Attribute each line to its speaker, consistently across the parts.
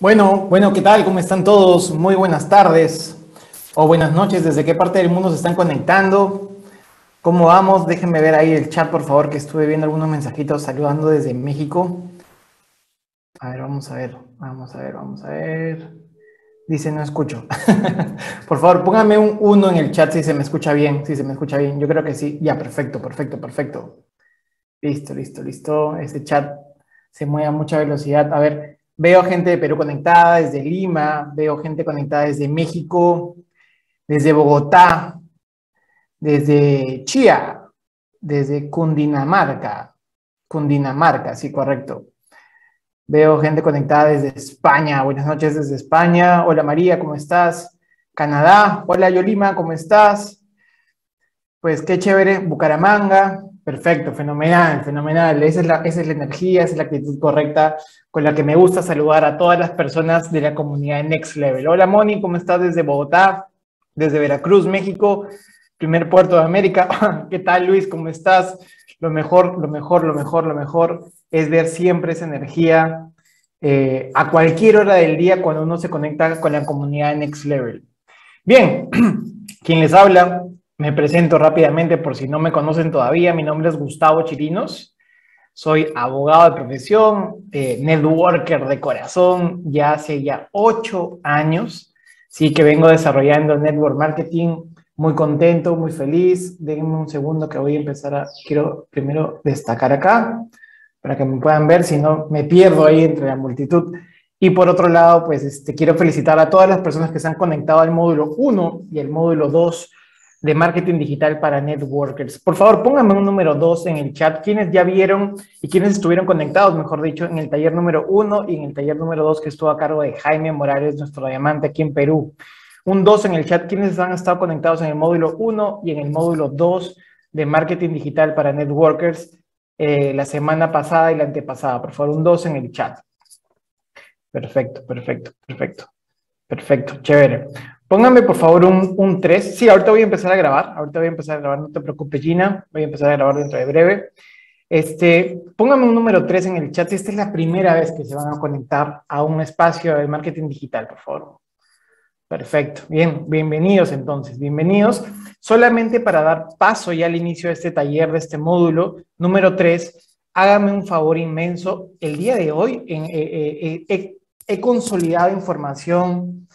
Speaker 1: Bueno, bueno, ¿qué tal? ¿Cómo están todos? Muy buenas tardes o buenas noches. ¿Desde qué parte del mundo se están conectando? ¿Cómo vamos? Déjenme ver ahí el chat, por favor, que estuve viendo algunos mensajitos saludando desde México. A ver, vamos a ver, vamos a ver, vamos a ver. Dice, no escucho. por favor, póngame un 1 en el chat si se me escucha bien, si se me escucha bien. Yo creo que sí. Ya, perfecto, perfecto, perfecto. Listo, listo, listo. Este chat se mueve a mucha velocidad. A ver, Veo gente de Perú conectada desde Lima, veo gente conectada desde México, desde Bogotá, desde Chía, desde Cundinamarca. Cundinamarca, sí, correcto. Veo gente conectada desde España. Buenas noches desde España. Hola María, ¿cómo estás? Canadá. Hola Yolima, ¿cómo estás? Pues qué chévere. Bucaramanga. Perfecto, fenomenal, fenomenal. Esa es, la, esa es la energía, esa es la actitud correcta con la que me gusta saludar a todas las personas de la comunidad Next Level. Hola Moni, ¿cómo estás desde Bogotá? Desde Veracruz, México, primer puerto de América. ¿Qué tal Luis? ¿Cómo estás? Lo mejor, lo mejor, lo mejor, lo mejor es ver siempre esa energía eh, a cualquier hora del día cuando uno se conecta con la comunidad Next Level. Bien, quien les habla, me presento rápidamente por si no me conocen todavía. Mi nombre es Gustavo Chirinos. Soy abogado de profesión, eh, networker de corazón, ya hace ya ocho años. Sí que vengo desarrollando network marketing. Muy contento, muy feliz. Déjenme un segundo que voy a empezar a... Quiero primero destacar acá para que me puedan ver, si no me pierdo ahí entre la multitud. Y por otro lado, pues este, quiero felicitar a todas las personas que se han conectado al módulo 1 y el módulo 2 de marketing digital para networkers. Por favor, pónganme un número 2 en el chat. Quienes ya vieron y quienes estuvieron conectados, mejor dicho, en el taller número 1 y en el taller número 2 que estuvo a cargo de Jaime Morales, nuestro diamante aquí en Perú. Un 2 en el chat. Quienes han estado conectados en el módulo 1 y en el módulo 2 de marketing digital para networkers eh, la semana pasada y la antepasada. Por favor, un 2 en el chat. Perfecto, perfecto, perfecto. Perfecto, chévere. Póngame por favor un, un 3. Sí, ahorita voy a empezar a grabar. Ahorita voy a empezar a grabar, no te preocupes, Gina. Voy a empezar a grabar dentro de breve. Este, póngame un número 3 en el chat. Esta es la primera vez que se van a conectar a un espacio de marketing digital, por favor. Perfecto. Bien, bienvenidos entonces, bienvenidos. Solamente para dar paso ya al inicio de este taller, de este módulo número 3, hágame un favor inmenso. El día de hoy eh, eh, eh, he consolidado información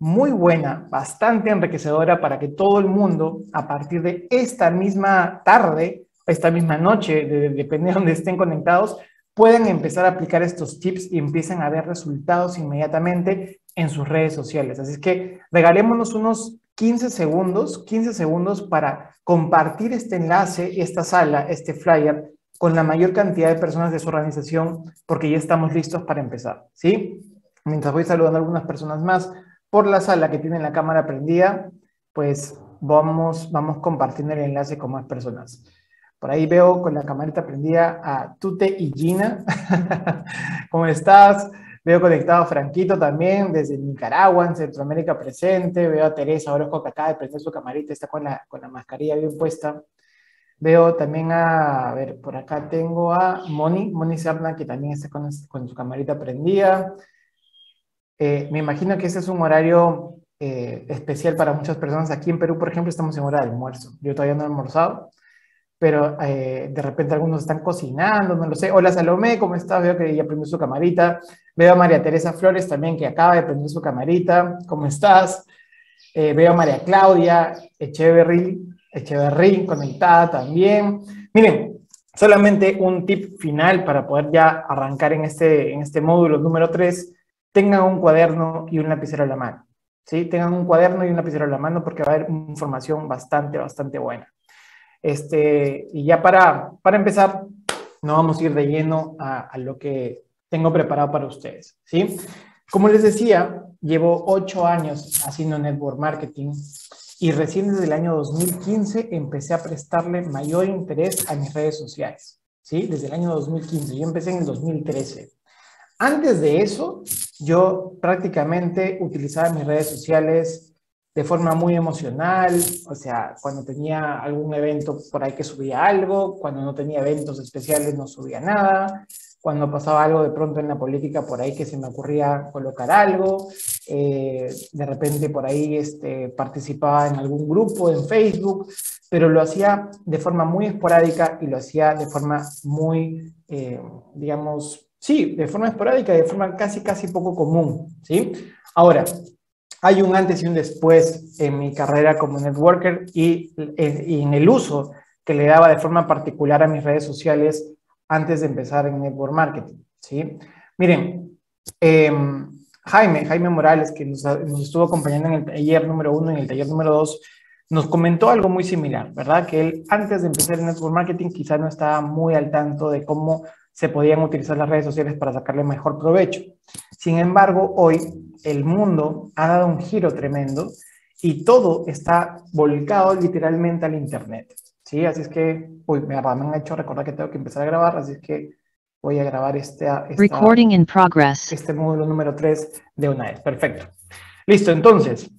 Speaker 1: muy buena, bastante enriquecedora para que todo el mundo, a partir de esta misma tarde, esta misma noche, depende de donde estén conectados, puedan empezar a aplicar estos tips y empiecen a ver resultados inmediatamente en sus redes sociales. Así es que regalémonos unos 15 segundos, 15 segundos para compartir este enlace, esta sala, este flyer con la mayor cantidad de personas de su organización, porque ya estamos listos para empezar, ¿sí? Mientras voy saludando a algunas personas más, por la sala que tiene la cámara prendida, pues vamos, vamos compartiendo el enlace con más personas. Por ahí veo con la camarita prendida a Tute y Gina. ¿Cómo estás? Veo conectado a Franquito también, desde Nicaragua, en Centroamérica presente. Veo a Teresa Orozco que acaba de prender su camarita, está con la, con la mascarilla bien puesta. Veo también a, a ver, por acá tengo a Moni, Moni Serna, que también está con, con su camarita prendida. Eh, me imagino que ese es un horario eh, especial para muchas personas. Aquí en Perú, por ejemplo, estamos en hora de almuerzo. Yo todavía no he almorzado, pero eh, de repente algunos están cocinando, no lo sé. Hola Salomé, ¿cómo estás? Veo que ya prendió su camarita. Veo a María Teresa Flores también, que acaba de prender su camarita. ¿Cómo estás? veo a María Claudia Echeverry, Echeverry conectada también. Miren, solamente un tip final para poder ya arrancar en este, en este módulo número 3 tengan un cuaderno y un lapicero a la mano. ¿sí? Tengan un cuaderno y un lapicero a la mano porque va a haber información bastante, bastante buena. Este, y ya para, para empezar, no vamos a ir de lleno a, lo que tengo preparado para ustedes. ¿sí? Como les decía, llevo ocho años haciendo network marketing y recién desde el año 2015 empecé a prestarle mayor interés a mis redes sociales. ¿sí? Desde el año 2015. Yo empecé en el 2013. Antes de eso, yo prácticamente utilizaba mis redes sociales de forma muy emocional, o sea, cuando tenía algún evento por ahí que subía algo, cuando no tenía eventos especiales no subía nada, cuando pasaba algo de pronto en la política por ahí que se me ocurría colocar algo, eh, de repente por ahí este, participaba en algún grupo en Facebook, pero lo hacía de forma muy esporádica y lo hacía de forma muy, eh, digamos, sí, de forma esporádica, de forma casi, casi poco común, ¿sí? Ahora, hay un antes y un después en mi carrera como networker y, en el uso que le daba de forma particular a mis redes sociales antes de empezar en network marketing, ¿sí? Miren, em, Jaime, Jaime Morales, que nos, estuvo acompañando en el taller número uno y en el taller número dos, nos comentó algo muy similar, ¿verdad? Que él antes de empezar en network marketing quizá no estaba muy al tanto de cómo se podían utilizar las redes sociales para sacarle mejor provecho. Sin embargo, hoy el mundo ha dado un giro tremendo y todo está volcado literalmente al Internet. Sí, así es que, uy, me, han hecho recordar que tengo que empezar a grabar, así es que voy a grabar este,
Speaker 2: Recording in progress.
Speaker 1: este módulo número 3 de una vez. Perfecto. Listo, entonces,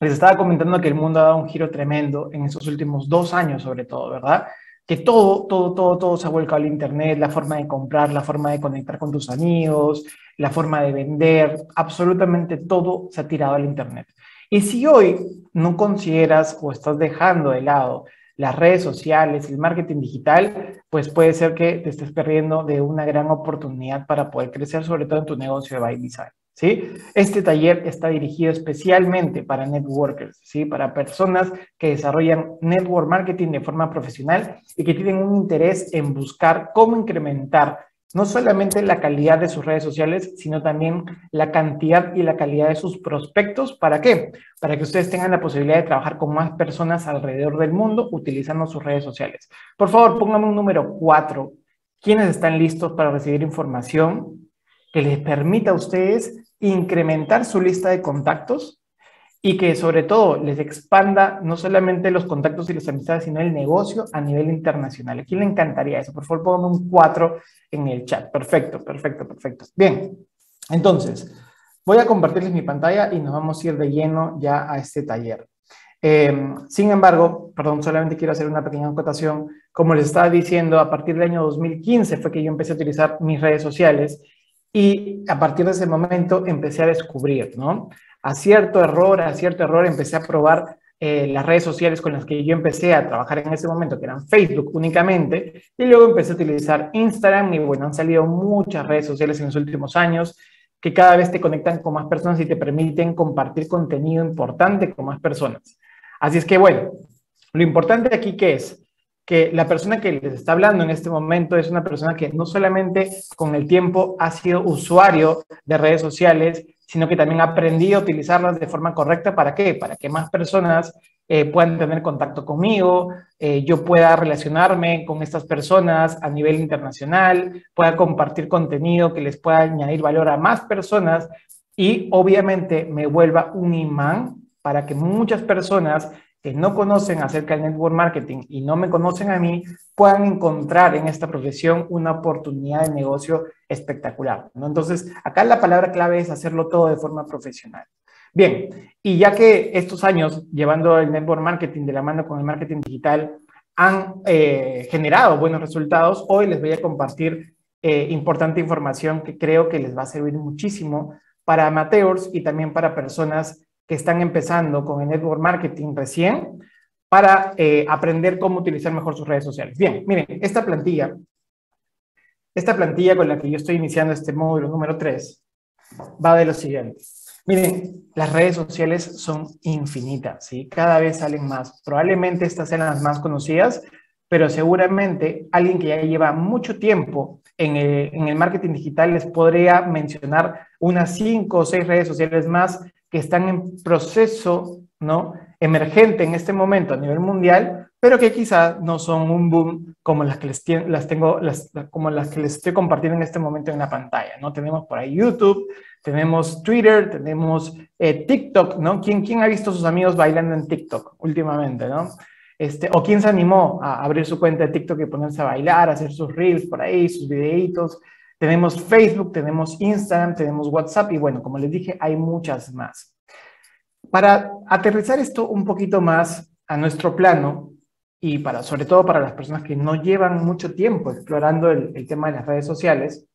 Speaker 1: les estaba comentando que el mundo ha dado un giro tremendo en estos últimos dos años, sobre todo, ¿verdad? Que todo, todo, todo, todo se ha vuelto al Internet, la forma de comprar, la forma de conectar con tus amigos, la forma de vender, absolutamente todo se ha tirado al Internet. Y si hoy no consideras o estás dejando de lado las redes sociales, el marketing digital, pues puede ser que te estés perdiendo de una gran oportunidad para poder crecer, sobre todo en tu negocio de by design. ¿Sí? Este taller está dirigido especialmente para networkers, ¿sí? Para personas que desarrollan network marketing de forma profesional y que tienen un interés en buscar cómo incrementar no solamente la calidad de sus redes sociales, sino también la cantidad y la calidad de sus prospectos. ¿Para qué? Para que ustedes tengan la posibilidad de trabajar con más personas alrededor del mundo utilizando sus redes sociales. Por favor, pónganme un número 4. ¿Quiénes están listos para recibir información que les permita a ustedes incrementar su lista de contactos y que sobre todo les expanda no solamente los contactos y las amistades, sino el negocio a nivel internacional. ¿A quién le encantaría eso? Por favor, pónganme un 4 en el chat. Perfecto, perfecto, perfecto. Bien, entonces, voy a compartirles mi pantalla y nos vamos a ir de lleno ya a este taller. Em, sin embargo, perdón, solamente quiero hacer una pequeña acotación. Como les estaba diciendo, a partir del año 2015 fue que yo empecé a utilizar mis redes sociales y a partir de ese momento empecé a descubrir, ¿no? a cierto error, a cierto error, empecé a probar eh, las redes sociales con las que yo empecé a trabajar en ese momento, que eran Facebook únicamente, y luego empecé a utilizar Instagram y bueno, han salido muchas redes sociales en los últimos años que cada vez te conectan con más personas y te permiten compartir contenido importante con más personas. Así es que bueno, lo importante aquí que es que la persona que les está hablando en este momento es una persona que no solamente con el tiempo ha sido usuario de redes sociales, sino que también ha aprendido a utilizarlas de forma correcta. ¿Para qué? Para que más personas eh, puedan tener contacto conmigo, eh, yo pueda relacionarme con estas personas a nivel internacional, pueda compartir contenido que les pueda añadir valor a más personas y obviamente me vuelva un imán para que muchas personas que no conocen acerca del network marketing y no me conocen a mí, puedan encontrar en esta profesión una oportunidad de negocio espectacular. ¿no? Entonces, acá la palabra clave es hacerlo todo de forma profesional. Bien, y ya que estos años llevando el network marketing de la mano con el marketing digital han eh, generado buenos resultados, hoy les voy a compartir eh, importante información que creo que les va a servir muchísimo para amateurs y también para personas que están empezando con el network marketing recién para eh, aprender cómo utilizar mejor sus redes sociales. Bien, miren, esta plantilla, esta plantilla con la que yo estoy iniciando este módulo número 3, va de lo siguiente. Miren, las redes sociales son infinitas, ¿sí? Cada vez salen más. Probablemente estas sean las más conocidas, pero seguramente alguien que ya lleva mucho tiempo en el, en el marketing digital les podría mencionar unas cinco o seis redes sociales más que están en proceso ¿no? emergente en este momento a nivel mundial, pero que quizá no son un boom como las que les, las tengo, como las que les estoy compartiendo en este momento en la pantalla. ¿no? Tenemos por ahí YouTube, tenemos Twitter, tenemos eh, TikTok, ¿no? ¿Quién, ¿Quién ha visto sus amigos bailando en TikTok últimamente, ¿no? Este, o quién se animó a abrir su cuenta de TikTok y ponerse a bailar, a hacer sus reels por ahí, sus videitos. Tenemos Facebook, tenemos Instagram, tenemos WhatsApp y bueno, como les dije, hay muchas más. Para aterrizar esto un poquito más a nuestro plano y para, sobre todo para las personas que no llevan mucho tiempo explorando el, tema de las redes sociales,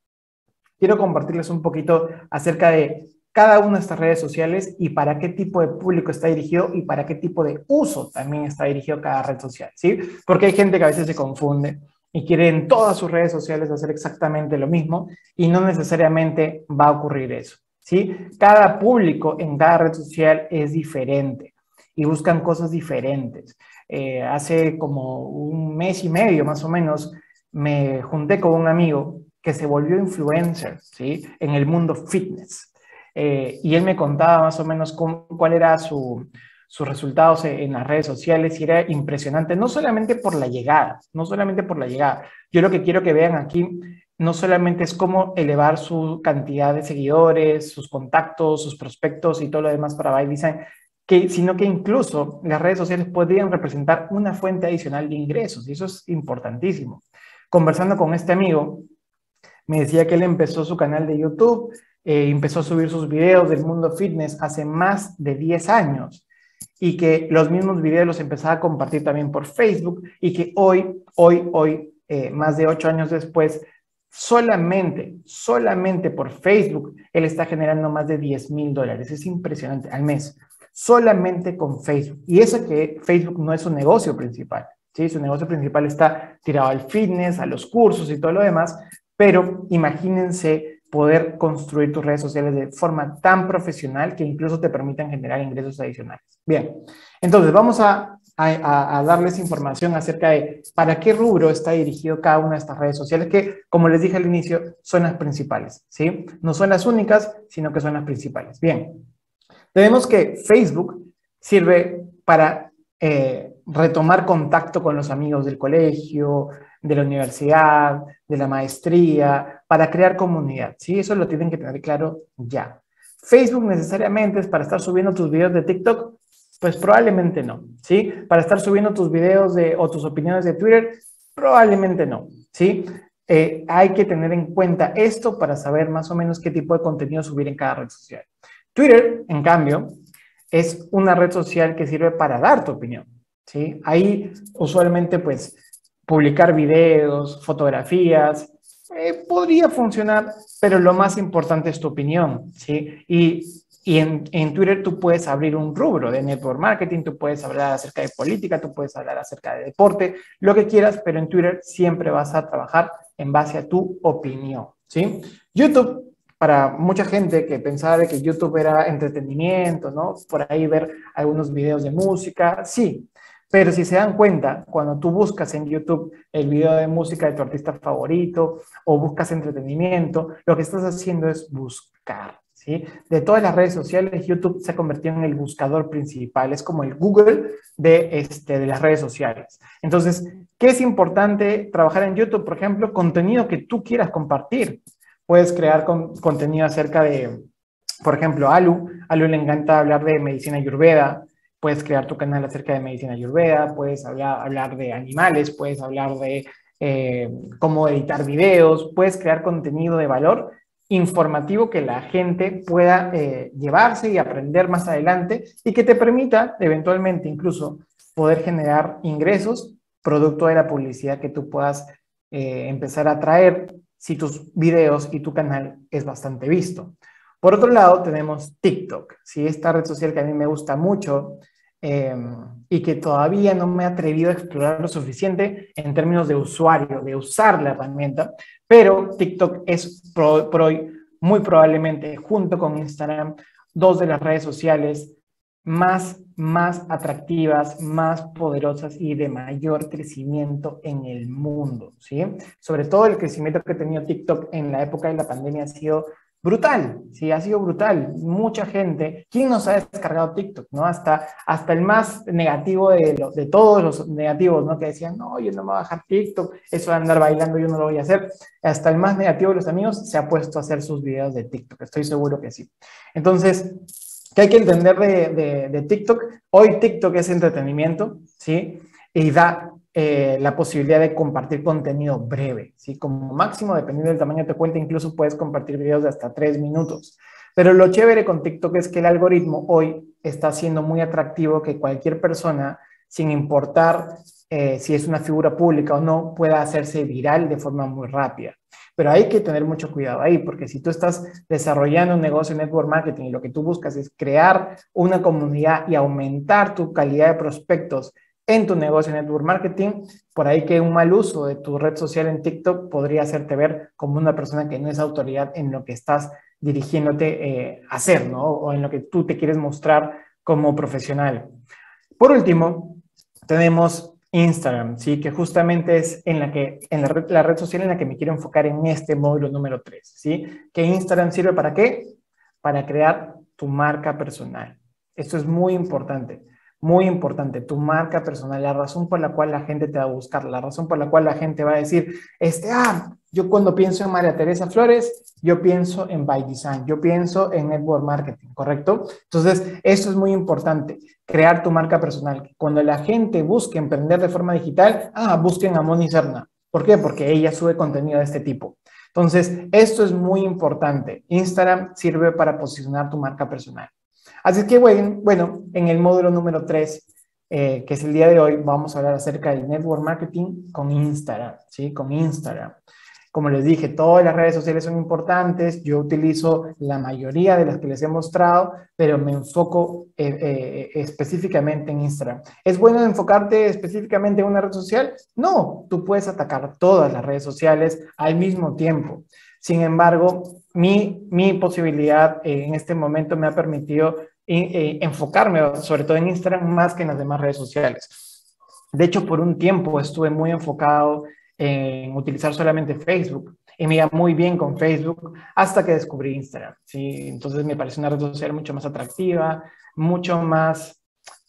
Speaker 1: quiero compartirles un poquito acerca de cada una de estas redes sociales y para qué tipo de público está dirigido y para qué tipo de uso también está dirigido cada red social, ¿sí? Porque hay gente que a veces se confunde y quiere en todas sus redes sociales hacer exactamente lo mismo y no necesariamente va a ocurrir eso, ¿sí? Cada público en cada red social es diferente y buscan cosas diferentes. Eh, hace como un mes y medio más o menos me junté con un amigo que se volvió influencer, ¿sí? En el mundo fitness. Eh, y él me contaba más o menos cuál era su, sus resultados en las redes sociales y era impresionante, no solamente por la llegada, no solamente por la llegada. Yo lo que quiero que vean aquí no solamente es cómo elevar su cantidad de seguidores, sus contactos, sus prospectos y todo lo demás para By Design, que, sino que incluso las redes sociales podrían representar una fuente adicional de ingresos y eso es importantísimo. Conversando con este amigo, me decía que él empezó su canal de YouTube eh, empezó a subir sus videos del mundo fitness hace más de 10 años y que los mismos videos los empezaba a compartir también por Facebook y que hoy, hoy, hoy, eh, más de 8 años después, solamente, solamente por Facebook, él está generando más de 10 mil dólares. Es impresionante al mes, solamente con Facebook. Y eso que Facebook no es su negocio principal. ¿sí? Su negocio principal está tirado al fitness, a los cursos y todo lo demás, pero imagínense poder construir tus redes sociales de forma tan profesional que incluso te permitan generar ingresos adicionales. Bien, entonces vamos a, darles información acerca de para qué rubro está dirigido cada una de estas redes sociales que, como les dije al inicio, son las principales, ¿sí? No son las únicas, sino que son las principales. Bien, tenemos que Facebook sirve para eh, retomar contacto con los amigos del colegio, de la universidad, de la maestría, para crear comunidad, ¿sí? Eso lo tienen que tener claro ya. Facebook necesariamente es para estar subiendo tus videos de TikTok, pues probablemente no, ¿sí? Para estar subiendo tus videos de, o tus opiniones de Twitter, probablemente no, ¿sí? Eh, hay que tener en cuenta esto para saber más o menos qué tipo de contenido subir en cada red social. Twitter, en cambio, es una red social que sirve para dar tu opinión, ¿sí? Ahí usualmente, pues, publicar videos, fotografías, eh, podría funcionar, pero lo más importante es tu opinión, ¿sí? Y, y en, en, Twitter tú puedes abrir un rubro de network marketing, tú puedes hablar acerca de política, tú puedes hablar acerca de deporte, lo que quieras, pero en Twitter siempre vas a trabajar en base a tu opinión, ¿sí? YouTube para mucha gente que pensaba que YouTube era entretenimiento, ¿no? Por ahí ver algunos videos de música, sí, pero si se dan cuenta, cuando tú buscas en YouTube el video de música de tu artista favorito o buscas entretenimiento, lo que estás haciendo es buscar. ¿sí? De todas las redes sociales, YouTube se ha convertido en el buscador principal. Es como el Google de, este, de las redes sociales. Entonces, ¿qué es importante trabajar en YouTube? Por ejemplo, contenido que tú quieras compartir. Puedes crear contenido acerca de, por ejemplo, Alu. Alu le encanta hablar de medicina ayurveda puedes crear tu canal acerca de medicina ayurveda, puedes hablar, hablar de animales, puedes hablar de eh, cómo editar videos, puedes crear contenido de valor informativo que la gente pueda eh, llevarse y aprender más adelante y que te permita eventualmente incluso poder generar ingresos producto de la publicidad que tú puedas eh, empezar a traer si tus videos y tu canal es bastante visto. Por otro lado, tenemos TikTok, ¿sí? esta red social que a mí me gusta mucho em, y que todavía no me he atrevido a explorar lo suficiente en términos de usuario, de usar la herramienta, pero TikTok es por hoy muy probablemente, junto con Instagram, dos de las redes sociales más, más atractivas, más poderosas y de mayor crecimiento en el mundo, ¿sí? Sobre todo el crecimiento que ha tenido TikTok en la época de la pandemia ha sido brutal, sí, ha sido brutal. Mucha gente, ¿quién nos ha descargado TikTok? ¿no? Hasta, hasta el más negativo de, todos los negativos, ¿no? Que decían, no, yo no me voy a bajar TikTok, eso de andar bailando yo no lo voy a hacer. Hasta el más negativo de los amigos se ha puesto a hacer sus videos de TikTok, estoy seguro que sí. Entonces, ¿qué hay que entender de, de, de TikTok? Hoy TikTok es entretenimiento, ¿sí? Y da eh, la posibilidad de compartir contenido breve, ¿sí? Como máximo, dependiendo del tamaño de tu cuenta, incluso puedes compartir videos de hasta tres minutos. Pero lo chévere con TikTok es que el algoritmo hoy está siendo muy atractivo que cualquier persona sin importar eh, si es una figura pública o no, pueda hacerse viral de forma muy rápida. Pero hay que tener mucho cuidado ahí, porque si tú estás desarrollando un negocio de network marketing y lo que tú buscas es crear una comunidad y aumentar tu calidad de prospectos en tu negocio de network marketing, por ahí que un mal uso de tu red social en TikTok podría hacerte ver como una persona que no es autoridad en lo que estás dirigiéndote eh, a hacer, ¿no? O en lo que tú te quieres mostrar como profesional. Por último, tenemos Instagram, ¿sí? Que justamente es en la que, en la red, la red social en la que me quiero enfocar en este módulo número 3, ¿sí? Que Instagram sirve para qué? Para crear tu marca personal. Esto es muy importante, muy importante, tu marca personal, la razón por la cual la gente te va a buscar, la razón por la cual la gente va a decir, este, ah, yo cuando pienso en María Teresa Flores, yo pienso en By Design, yo pienso en Network Marketing, ¿correcto? Entonces, eso es muy importante, crear tu marca personal. Cuando la gente busque emprender de forma digital, ah, busquen a Moni Serna. ¿Por qué? Porque ella sube contenido de este tipo. Entonces, esto es muy importante. Instagram sirve para posicionar tu marca personal. Así que, bueno, bueno en el módulo número 3, eh, que es el día de hoy, vamos a hablar acerca del network marketing con Instagram, ¿sí? Con Instagram. Como les dije, todas las redes sociales son importantes. Yo utilizo la mayoría de las que les he mostrado, pero me enfoco eh, eh, específicamente en Instagram. ¿Es bueno enfocarte específicamente en una red social? No, tú puedes atacar todas las redes sociales al mismo tiempo. Sin embargo, mi, mi posibilidad en este momento me ha permitido eh, enfocarme sobre todo en Instagram más que en las demás redes sociales. De hecho, por un tiempo estuve muy enfocado en utilizar solamente Facebook. Y me iba muy bien con Facebook hasta que descubrí Instagram. ¿sí? Entonces me parece una red social mucho más atractiva, mucho más,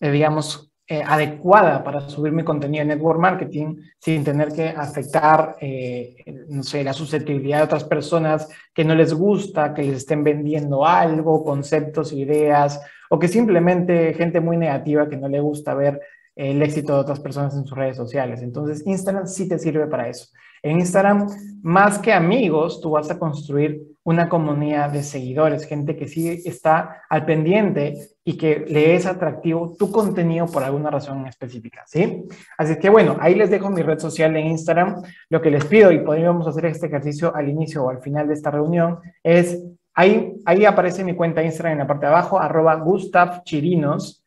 Speaker 1: eh, digamos, eh, adecuada para subir mi contenido en network marketing sin tener que afectar, eh, no sé, la susceptibilidad de otras personas que no les gusta, que les estén vendiendo algo, conceptos, ideas, o que simplemente gente muy negativa que no le gusta ver el éxito de otras personas en sus redes sociales. Entonces, Instagram sí te sirve para eso. En Instagram, más que amigos, tú vas a construir una comunidad de seguidores, gente que sí está al pendiente y que le es atractivo tu contenido por alguna razón específica, ¿sí? Así que bueno, ahí les dejo mi red social en Instagram. Lo que les pido, y podríamos hacer este ejercicio al inicio o al final de esta reunión, es, ahí, ahí aparece mi cuenta Instagram en la parte de abajo, arroba Gustav Chirinos,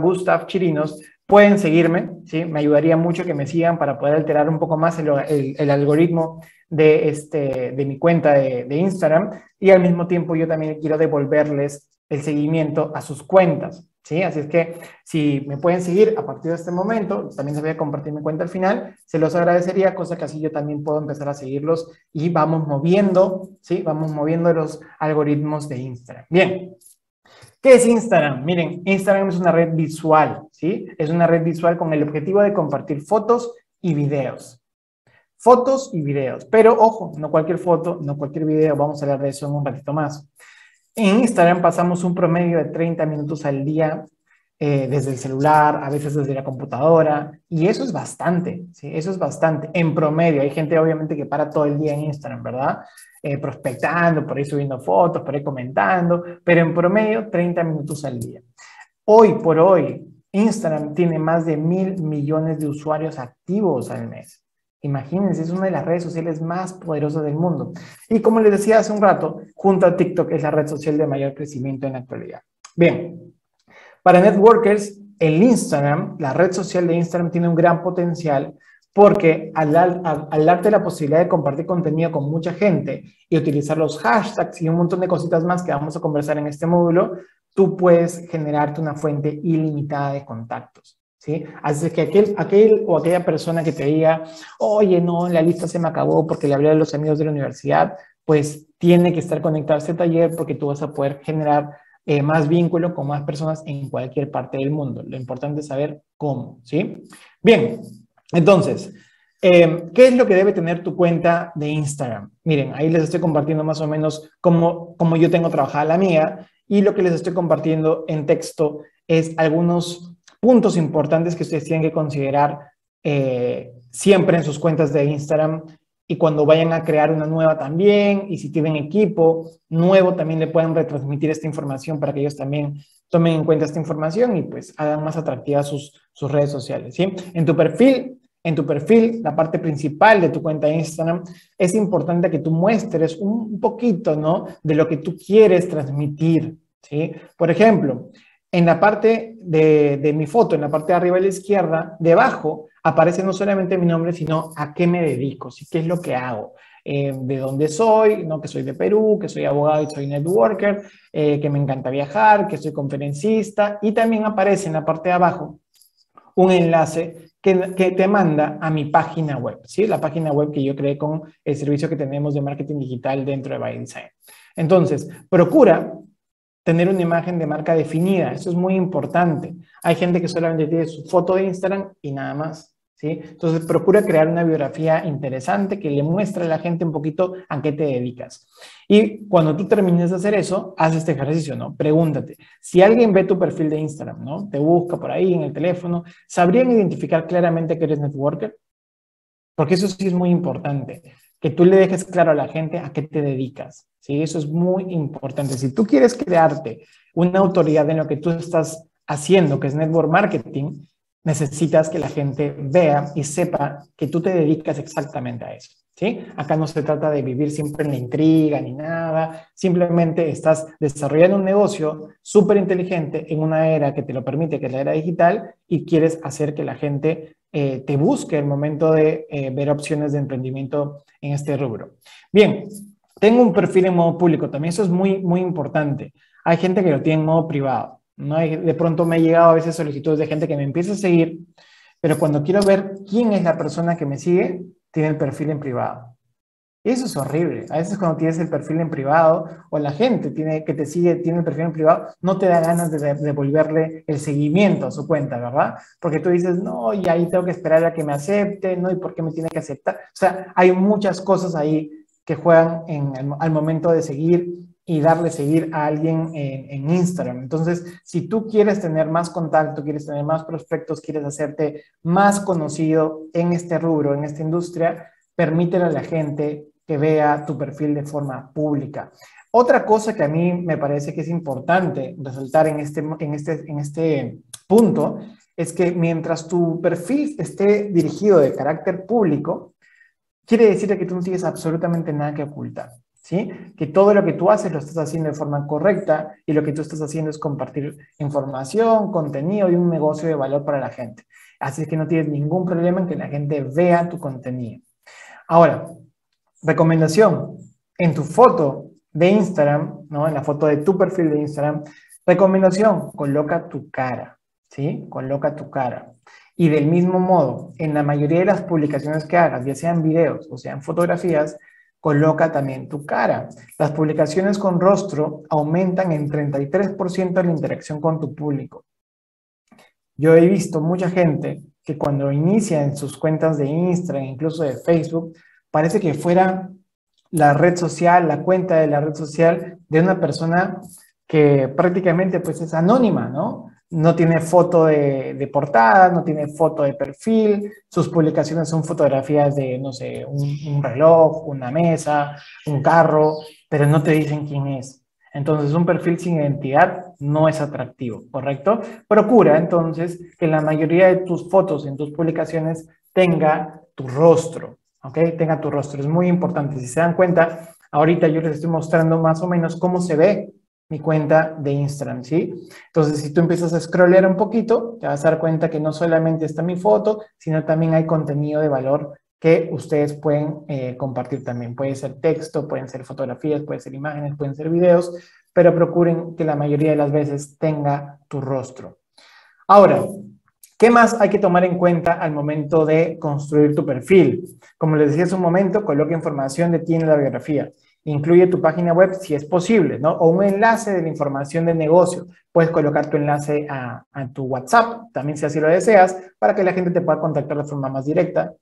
Speaker 1: Gustav Chirinos. Pueden seguirme, ¿sí? Me ayudaría mucho que me sigan para poder alterar un poco más el, algoritmo de, este, de mi cuenta de, Instagram y al mismo tiempo yo también quiero devolverles el seguimiento a sus cuentas, ¿sí? Así es que si me pueden seguir a partir de este momento, también se voy a compartir mi cuenta al final, se los agradecería, cosa que así yo también puedo empezar a seguirlos y vamos moviendo, ¿sí? Vamos moviendo los algoritmos de Instagram. Bien, ¿Qué es Instagram? Miren, Instagram es una red visual, ¿sí? Es una red visual con el objetivo de compartir fotos y videos. Fotos y videos. Pero ojo, no cualquier foto, no cualquier video, vamos a hablar de eso en un ratito más. En Instagram pasamos un promedio de 30 minutos al día eh, desde el celular, a veces desde la computadora, y eso es bastante, ¿sí? Eso es bastante. En promedio, hay gente obviamente que para todo el día en Instagram, ¿verdad? Eh, prospectando, por ahí subiendo fotos, por ahí comentando, pero en promedio 30 minutos al día. Hoy por hoy, Instagram tiene más de mil millones de usuarios activos al mes. Imagínense, es una de las redes sociales más poderosas del mundo. Y como les decía hace un rato, junto a TikTok es la red social de mayor crecimiento en la actualidad. Bien, para networkers, el Instagram, la red social de Instagram tiene un gran potencial porque al, darte la posibilidad de compartir contenido con mucha gente y utilizar los hashtags y un montón de cositas más que vamos a conversar en este módulo, tú puedes generarte una fuente ilimitada de contactos. ¿Sí? Así que aquel, aquel o aquella persona que te diga, oye, no, la lista se me acabó porque le hablé a los amigos de la universidad, pues tiene que estar conectado a este taller porque tú vas a poder generar más vínculo con más personas en cualquier parte del mundo. Lo importante es saber cómo, ¿sí? Bien, entonces, eh, ¿qué es lo que debe tener tu cuenta de Instagram? Miren, ahí les estoy compartiendo más o menos cómo, cómo yo tengo trabajada la mía y lo que les estoy compartiendo en texto es algunos puntos importantes que ustedes tienen que considerar eh, siempre en sus cuentas de Instagram y cuando vayan a crear una nueva también, y si tienen equipo nuevo, también le pueden retransmitir esta información para que ellos también tomen en cuenta esta información y pues hagan más atractivas sus, sus redes sociales, ¿sí? En tu perfil en tu perfil, la parte principal de tu cuenta de Instagram, es importante que tú muestres un poquito, ¿no? De lo que tú quieres transmitir, ¿sí? Por ejemplo, en la parte de, mi foto, en la parte de arriba a la izquierda, debajo aparece no solamente mi nombre, sino a qué me dedico, ¿sí? qué es lo que hago, eh, de dónde soy, ¿no? que soy de Perú, que soy abogado y soy networker, eh, que me encanta viajar, que soy conferencista, y también aparece en la parte de abajo un enlace que, te manda a mi página web, ¿sí? La página web que yo creé con el servicio que tenemos de marketing digital dentro de ByDesign. Entonces, procura tener una imagen de marca definida. Eso es muy importante. Hay gente que solamente tiene su foto de Instagram y nada más. Entonces, procura crear una biografía interesante que le muestre a la gente un poquito a qué te dedicas. Y cuando tú termines de hacer eso, haz este ejercicio, ¿no? Pregúntate, si alguien ve tu perfil de Instagram, ¿no? Te busca por ahí en el teléfono, ¿sabrían identificar claramente que eres networker? Porque eso sí es muy importante, que tú le dejes claro a la gente a qué te dedicas, ¿sí? Eso es muy importante. Si tú quieres crearte una autoridad en lo que tú estás haciendo, que es network marketing, necesitas que la gente vea y sepa que tú te dedicas exactamente a eso. ¿sí? Acá no se trata de vivir siempre en la intriga ni nada, simplemente estás desarrollando un negocio súper inteligente en una era que te lo permite, que es la era digital, y quieres hacer que la gente eh, te busque el momento de eh, ver opciones de emprendimiento en este rubro. Bien, tengo un perfil en modo público, también eso es muy, muy importante. Hay gente que lo tiene en modo privado. ¿no? De pronto me ha llegado a veces solicitudes de gente que me empieza a seguir, pero cuando quiero ver quién es la persona que me sigue, tiene el perfil en privado. Eso es horrible. A veces cuando tienes el perfil en privado o la gente tiene, que te sigue tiene el perfil en privado, no te da ganas de devolverle el seguimiento a su cuenta, ¿verdad? Porque tú dices, no, y ahí tengo que esperar a que me acepte, ¿no? ¿Y por qué me tiene que aceptar? O sea, hay muchas cosas ahí que juegan en, al momento de seguir y darle seguir a alguien en, Instagram. Entonces, si tú quieres tener más contacto, quieres tener más prospectos, quieres hacerte más conocido en este rubro, en esta industria, permítele a la gente que vea tu perfil de forma pública. Otra cosa que a mí me parece que es importante resaltar en este, en este, en este punto es que mientras tu perfil esté dirigido de carácter público, quiere decir que tú no tienes absolutamente nada que ocultar. Que todo lo que tú haces lo estás haciendo de forma correcta y lo que tú estás haciendo es compartir información, contenido y un negocio de valor para la gente. Así que no tienes ningún problema en que la gente vea tu contenido. Ahora, recomendación, en tu foto de Instagram, ¿no? En la foto de tu perfil de Instagram, recomendación, coloca tu cara, ¿sí? Coloca tu cara. Y del mismo modo, en la mayoría de las publicaciones que hagas, ya sean videos o sean fotografías, coloca también tu cara. Las publicaciones con rostro aumentan en 33% la interacción con tu público. Yo he visto mucha gente que cuando inicia en sus cuentas de Instagram, incluso de Facebook, parece que fuera la red social, la cuenta de la red social de una persona que prácticamente pues es anónima, ¿no? no tiene foto de, portada, no tiene foto de perfil, sus publicaciones son fotografías de, no sé, un, reloj, una mesa, un carro, pero no te dicen quién es. Entonces, un perfil sin identidad no es atractivo, ¿correcto? Procura entonces que la mayoría de tus fotos en tus publicaciones tenga tu rostro, ¿ok? Tenga tu rostro. Es muy importante. Si se dan cuenta, ahorita yo les estoy mostrando más o menos cómo se ve mi cuenta de Instagram, ¿sí? Entonces, si tú empiezas a scrollear un poquito, te vas a dar cuenta que no solamente está mi foto, sino también hay contenido de valor que ustedes pueden eh, compartir también. Puede ser texto, pueden ser fotografías, pueden ser imágenes, pueden ser videos, pero procuren que la mayoría de las veces tenga tu rostro. Ahora, ¿qué más hay que tomar en cuenta al momento de construir tu perfil? Como les decía hace un momento, coloque información de ti en la biografía. Incluye tu página web si es posible, ¿no? O un enlace de la información de negocio. Puedes colocar tu enlace a, tu WhatsApp, también si así lo deseas, para que la gente te pueda contactar de forma más directa.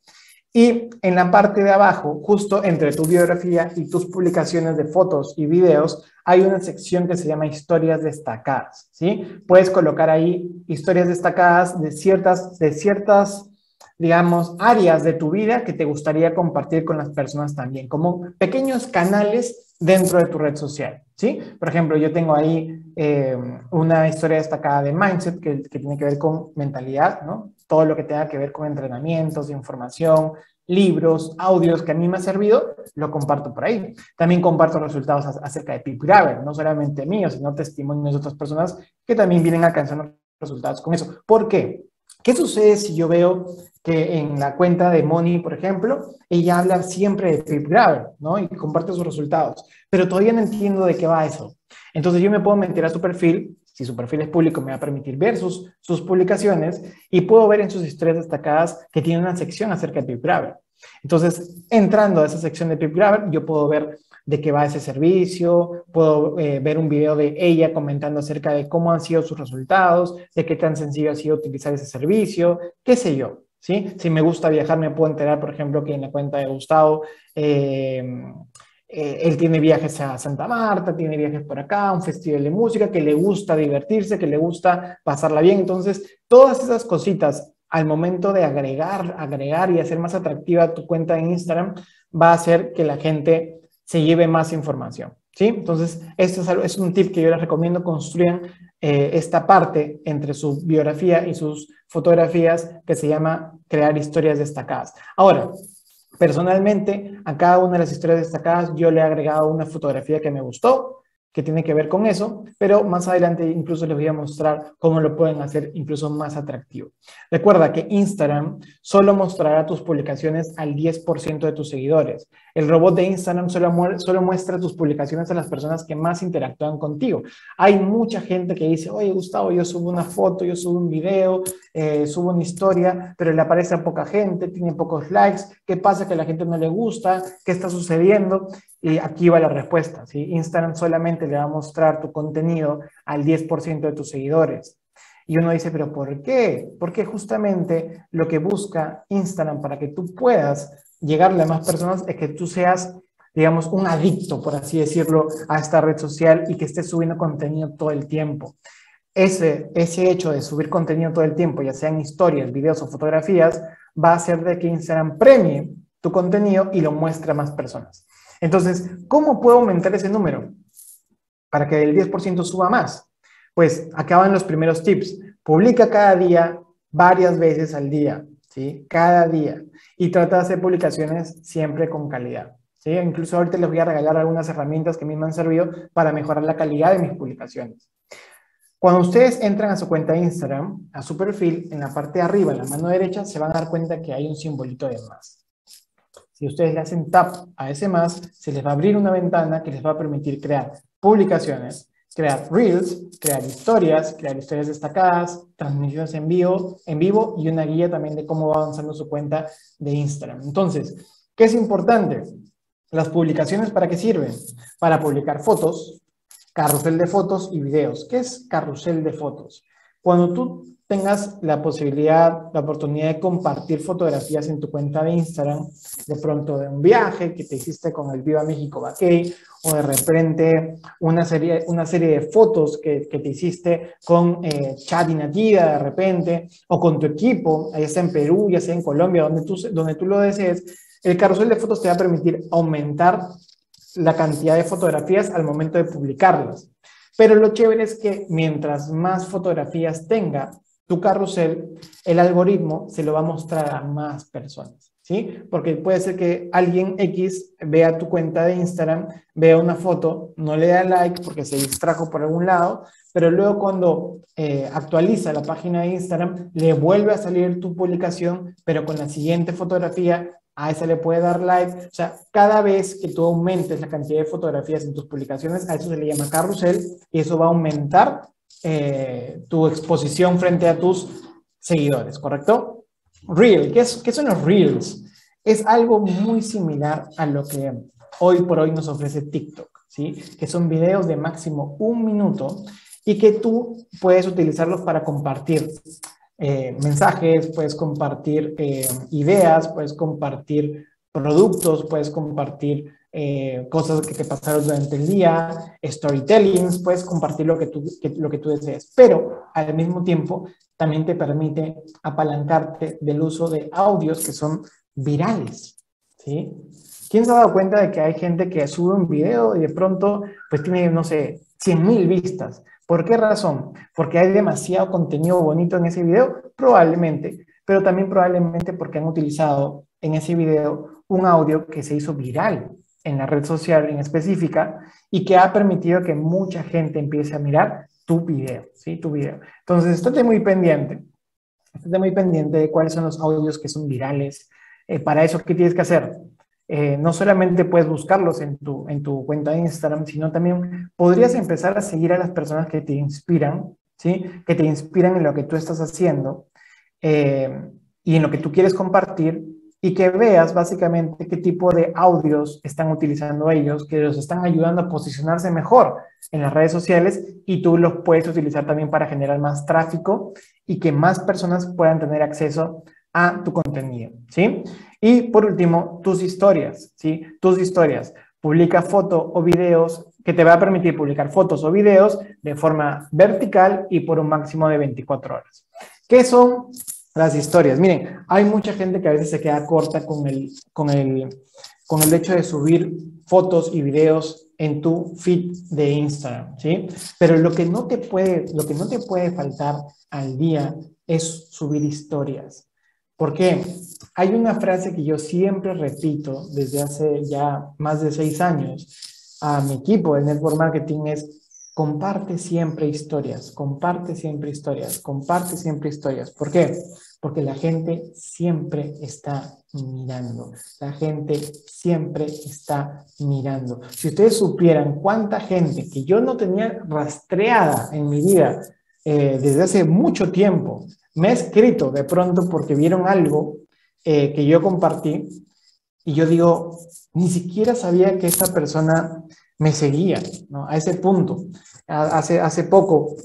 Speaker 1: Y en la parte de abajo, justo entre tu biografía y tus publicaciones de fotos y videos, hay una sección que se llama historias destacadas, ¿sí? Puedes colocar ahí historias destacadas de ciertas, de ciertas digamos, áreas de tu vida que te gustaría compartir con las personas también, como pequeños canales dentro de tu red social, ¿sí? Por ejemplo, yo tengo ahí eh, una historia destacada de Mindset que, que, tiene que ver con mentalidad, ¿no? Todo lo que tenga que ver con entrenamientos, información, libros, audios que a mí me ha servido, lo comparto por ahí. También comparto resultados acerca de Pip no solamente míos, sino testimonios de otras personas que también vienen alcanzando resultados con eso. ¿Por qué? ¿Qué sucede si yo veo que en la cuenta de Moni, por ejemplo, ella habla siempre de Pip ¿no? Y comparte sus resultados, pero todavía no entiendo de qué va eso. Entonces yo me puedo meter a su perfil, si su perfil es público me va a permitir ver sus, sus publicaciones y puedo ver en sus historias destacadas que tiene una sección acerca de Pip Graver. Entonces, entrando a esa sección de Pip Graver, yo puedo ver de qué va ese servicio, puedo eh, ver un video de ella comentando acerca de cómo han sido sus resultados, de qué tan sencillo ha sido utilizar ese servicio, qué sé yo. ¿sí? Si me gusta viajar, me puedo enterar, por ejemplo, que en la cuenta de Gustavo, eh, eh, él tiene viajes a Santa Marta, tiene viajes por acá, un festival de música, que le gusta divertirse, que le gusta pasarla bien. Entonces, todas esas cositas al momento de agregar, agregar y hacer más atractiva tu cuenta en Instagram, va a hacer que la gente se lleve más información. ¿sí? Entonces, esto es, un tip que yo les recomiendo, construyan eh, esta parte entre su biografía y sus fotografías que se llama crear historias destacadas. Ahora, personalmente, a cada una de las historias destacadas yo le he agregado una fotografía que me gustó, que tiene que ver con eso, pero más adelante incluso les voy a mostrar cómo lo pueden hacer incluso más atractivo. Recuerda que Instagram solo mostrará tus publicaciones al 10% de tus seguidores. El robot de Instagram solo, muestra tus publicaciones a las personas que más interactúan contigo. Hay mucha gente que dice, oye Gustavo, yo subo una foto, yo subo un video, eh, subo una historia, pero le aparece a poca gente, tiene pocos likes, ¿qué pasa que a la gente no le gusta? ¿Qué está sucediendo? Y aquí va la respuesta. Instagram solamente le va a mostrar tu contenido al 10% de tus seguidores. Y uno dice, pero ¿por qué? Porque justamente lo que busca Instagram para que tú puedas llegarle a más personas es que tú seas, digamos, un adicto, por así decirlo, a esta red social y que estés subiendo contenido todo el tiempo. Ese, ese hecho de subir contenido todo el tiempo, ya sean historias, videos o fotografías, va a hacer de que Instagram premie tu contenido y lo muestre a más personas. Entonces, ¿cómo puedo aumentar ese número para que el 10% suba más? Pues acaban los primeros tips. Publica cada día, varias veces al día, ¿sí? Cada día. Y trata de hacer publicaciones siempre con calidad. ¿sí? Incluso ahorita les voy a regalar algunas herramientas que a mí me han servido para mejorar la calidad de mis publicaciones. Cuando ustedes entran a su cuenta de Instagram, a su perfil, en la parte de arriba, en la mano derecha, se van a dar cuenta que hay un simbolito de más. Si ustedes le hacen tap a ese más, se les va a abrir una ventana que les va a permitir crear publicaciones, crear reels, crear historias, crear historias destacadas, transmisiones en vivo, en vivo y una guía también de cómo va avanzando su cuenta de Instagram. Entonces, ¿qué es importante? Las publicaciones para qué sirven? Para publicar fotos, carrusel de fotos y videos. ¿Qué es carrusel de fotos? Cuando tú tengas la posibilidad, la oportunidad de compartir fotografías en tu cuenta de Instagram, de pronto de un viaje que te hiciste con el Viva México Baquey, o de repente una serie, una serie de fotos que, que te hiciste con eh, Chad y Nativa de repente, o con tu equipo, ya sea en Perú, ya sea en Colombia, donde tú, donde tú lo desees, el carrusel de fotos te va a permitir aumentar la cantidad de fotografías al momento de publicarlas. Pero lo chévere es que mientras más fotografías tenga, tu carrusel, el algoritmo se lo va a mostrar a más personas, ¿sí? Porque puede ser que alguien X vea tu cuenta de Instagram, vea una foto, no le da like porque se distrajo por algún lado, pero luego cuando eh, actualiza la página de Instagram, le vuelve a salir tu publicación, pero con la siguiente fotografía, a esa le puede dar like. O sea, cada vez que tú aumentes la cantidad de fotografías en tus publicaciones, a eso se le llama carrusel y eso va a aumentar eh, tu exposición frente a tus seguidores, ¿correcto? Reel, ¿qué, es, ¿qué son los Reels? Es algo muy similar a lo que hoy por hoy nos ofrece TikTok, ¿sí? Que son videos de máximo un minuto y que tú puedes utilizarlos para compartir eh, mensajes, puedes compartir eh, ideas, puedes compartir productos, puedes compartir eh, cosas que te pasaron durante el día, storytellings, puedes compartir lo que, tú, lo que tú desees, pero al mismo tiempo también te permite apalancarte del uso de audios que son virales, ¿sí? ¿Quién se ha dado cuenta de que hay gente que sube un video y de pronto pues tiene, no sé, 100 mil vistas? ¿Por qué razón? Porque hay demasiado contenido bonito en ese video, probablemente, pero también probablemente porque han utilizado en ese video un audio que se hizo viral en la red social en específica y que ha permitido que mucha gente empiece a mirar tu video, ¿sí? Tu video. Entonces, estate muy pendiente, estate muy pendiente de cuáles son los audios que son virales. Eh, para eso, ¿qué tienes que hacer? Eh, no solamente puedes buscarlos en tu, en tu cuenta de Instagram, sino también podrías empezar a seguir a las personas que te inspiran, ¿sí? Que te inspiran en lo que tú estás haciendo eh, y en lo que tú quieres compartir y que veas básicamente qué tipo de audios están utilizando ellos, que los están ayudando a posicionarse mejor en las redes sociales y tú los puedes utilizar también para generar más tráfico y que más personas puedan tener acceso a tu contenido, ¿sí? Y por último, tus historias, ¿sí? Tus historias. Publica fotos o videos que te va a permitir publicar fotos o videos de forma vertical y por un máximo de 24 horas. ¿Qué son las historias. Miren, hay mucha gente que a veces se queda corta con el, con el, con el hecho de subir fotos y videos en tu feed de Instagram, ¿sí? Pero lo que no te puede, lo que no te puede faltar al día es subir historias. ¿Por qué? Hay una frase que yo siempre repito desde hace ya más de seis años a mi equipo de Network Marketing es comparte siempre historias, comparte siempre historias, comparte siempre historias. ¿Por qué? Porque la gente siempre está mirando. La gente siempre está mirando. Si ustedes supieran cuánta gente que yo no tenía rastreada en mi vida eh, desde hace mucho tiempo, me ha escrito de pronto porque vieron algo eh, que yo compartí y yo digo, ni siquiera sabía que esta persona me seguía, ¿no? A ese punto. Hace, hace poco,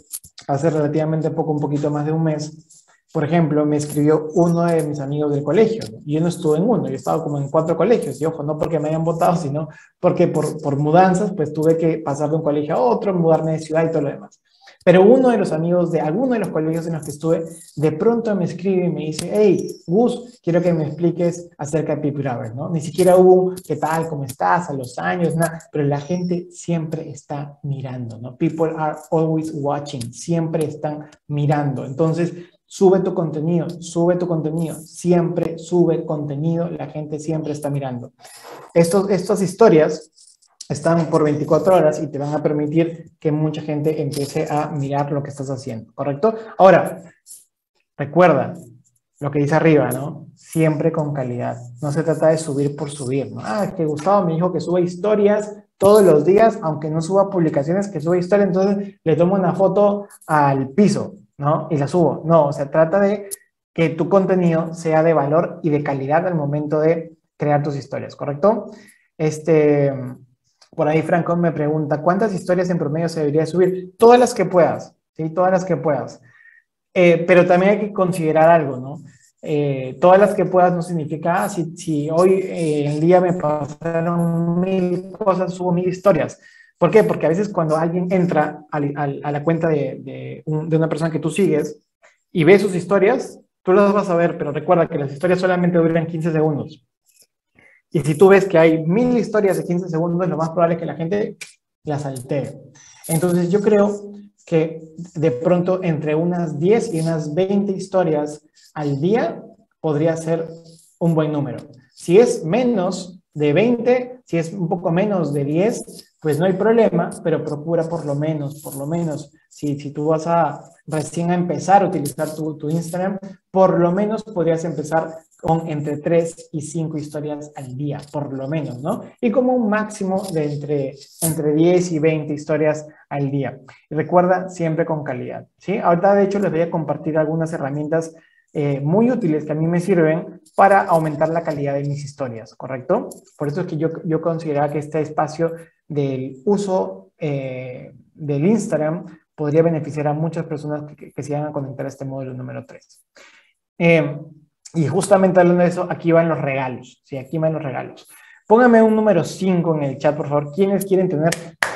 Speaker 1: hace relativamente poco, un poquito más de un mes, por ejemplo, me escribió uno de mis amigos del colegio. Yo no estuve en uno, yo he estado como en cuatro colegios. Y ojo, no porque me hayan votado, sino porque por, por mudanzas, pues tuve que pasar de un colegio a otro, mudarme de ciudad y todo lo demás. Pero uno de los amigos de alguno de los colegios en los que estuve, de pronto me escribe y me dice, hey, Gus, quiero que me expliques acerca de People ¿no? Ni siquiera hubo qué tal, cómo estás, a los años, nada, pero la gente siempre está mirando, ¿no? People are always watching, siempre están mirando. Entonces, Sube tu contenido, sube tu contenido, siempre sube contenido, la gente siempre está mirando. Estos, estas historias están por 24 horas y te van a permitir que mucha gente empiece a mirar lo que estás haciendo, ¿correcto? Ahora, recuerda lo que dice arriba, ¿no? Siempre con calidad. No se trata de subir por subir, ¿no? Ah, que Gustavo me dijo que sube historias todos los días, aunque no suba publicaciones, que sube historias, entonces le tomo una foto al piso. ¿No? Y la subo. No, o sea, trata de que tu contenido sea de valor y de calidad al momento de crear tus historias, ¿correcto? Este, por ahí Franco me pregunta, ¿cuántas historias en promedio se debería subir? Todas las que puedas, ¿sí? Todas las que puedas. Eh, pero también hay que considerar algo, ¿no? Eh, todas las que puedas no significa, ah, si, hoy eh, el día me pasaron mil cosas, subo mil historias. ¿Por qué? Porque a veces cuando alguien entra a, la cuenta de, una persona que tú sigues y ve sus historias, tú las vas a ver, pero recuerda que las historias solamente duran 15 segundos. Y si tú ves que hay mil historias de 15 segundos, lo más probable es que la gente las saltee. Entonces yo creo que de pronto entre unas 10 y unas 20 historias al día podría ser un buen número. Si es menos de 20, si es un poco menos de 10, pues no hay problema, pero procura por lo menos, por lo menos, si, si tú vas a recién a empezar a utilizar tu, tu Instagram, por lo menos podrías empezar con entre 3 y 5 historias al día, por lo menos, ¿no? Y como un máximo de entre, entre 10 y 20 historias al día. Recuerda, siempre con calidad, ¿sí? Ahorita, de hecho, les voy a compartir algunas herramientas eh, muy útiles que a mí me sirven para aumentar la calidad de mis historias, ¿correcto? Por eso es que yo, yo consideraba que este espacio del uso eh, del Instagram podría beneficiar a muchas personas que, se van a conectar a este módulo número 3. Eh, y justamente hablando de eso, aquí van los regalos, ¿sí? Aquí van los regalos. Póngame un número 5 en el chat, por favor. ¿Quiénes quieren tener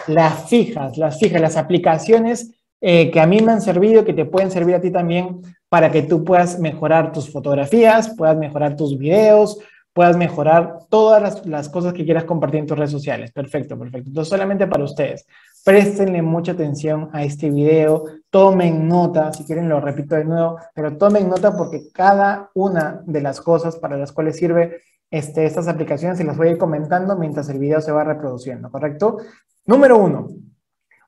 Speaker 1: las fijas, las fijas, las aplicaciones que a mí me han servido, que te pueden servir a ti también para que tú puedas mejorar tus fotografías, puedas mejorar tus videos, puedas mejorar todas las, cosas que quieras compartir en tus redes sociales. Perfecto, perfecto. Entonces, solamente para ustedes. Préstenle mucha atención a este video, tomen nota, si quieren lo repito de nuevo, pero tomen nota porque cada una de las cosas para las cuales sirve este, estas aplicaciones se las voy a ir comentando mientras el video se va reproduciendo, ¿correcto? Número uno,